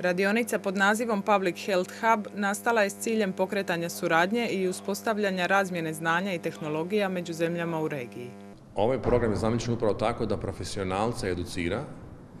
Radionica pod nazivom Public Health Hub nastala je s ciljem pokretanja suradnje i uspostavljanja razmjene znanja i tehnologija među zemljama u regiji. Ovaj program je zamišljen upravo tako da profesionalca educira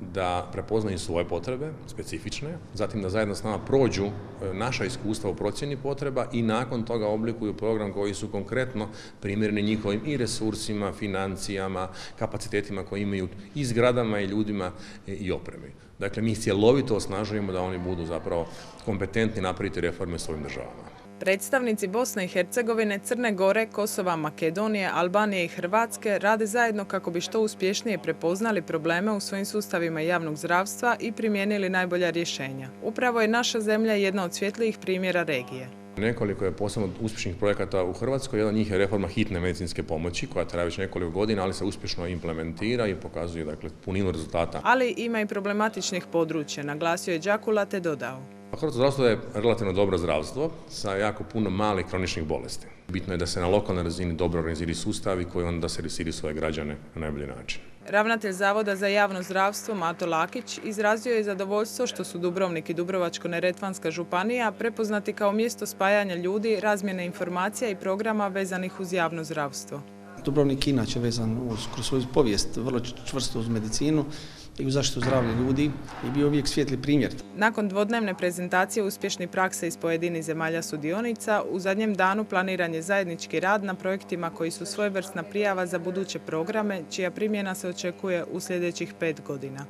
da prepoznaju svoje potrebe, specifične, zatim da zajedno s nama prođu e, naša iskustva u procjeni potreba i nakon toga oblikuju program koji su konkretno primjereni njihovim i resursima, financijama, kapacitetima koje imaju i zgradama i ljudima e, i opremi. Dakle, mi cjelovito osnažujemo da oni budu zapravo kompetentni napraviti reforme svojim državama. Predstavnici Bosne i Hercegovine, Crne Gore, Kosova, Makedonije, Albanije i Hrvatske rade zajedno kako bi što uspješnije prepoznali probleme u svojim sustavima javnog zdravstva i primijenili najbolja rješenja. Upravo je naša zemlja jedna od svjetlijih primjera regije. Nekoliko je posebno uspješnih projekata u Hrvatskoj, jedan od njih je reforma hitne medicinske pomoći koja traje već nekoliko godina, ali se uspješno implementira i pokazuje dakle, puninu rezultata. Ali ima i problematičnih područja, naglasio je Đakula te dodao. Hrvatsko zdravstvo je relativno dobro zdravstvo sa jako puno malih kroničnih bolesti. Bitno je da se na lokalnoj razini dobro organiziri sustavi koji onda servisiri svoje građane na najbolji način. Ravnatelj Zavoda za javno zdravstvo Mato Lakić izrazio je zadovoljstvo što su Dubrovnik i Dubrovačko-neretvanska županija prepoznati kao mjesto spajanja ljudi, razmjene informacija i programa vezanih uz javno zdravstvo. Dubrovnik inače vezan uz, kroz svoju povijest vrlo čvrsto uz medicinu i u zaštitu zdravlja ljudi i bio uvijek svijetli primjer. Nakon dvodnevne prezentacije uspješni prakse iz pojedinih zemalja sudionica, u zadnjem danu planiran je zajednički rad na projektima koji su svojevrsna prijava za buduće programe, čija primjena se očekuje u sljedećih pet godina.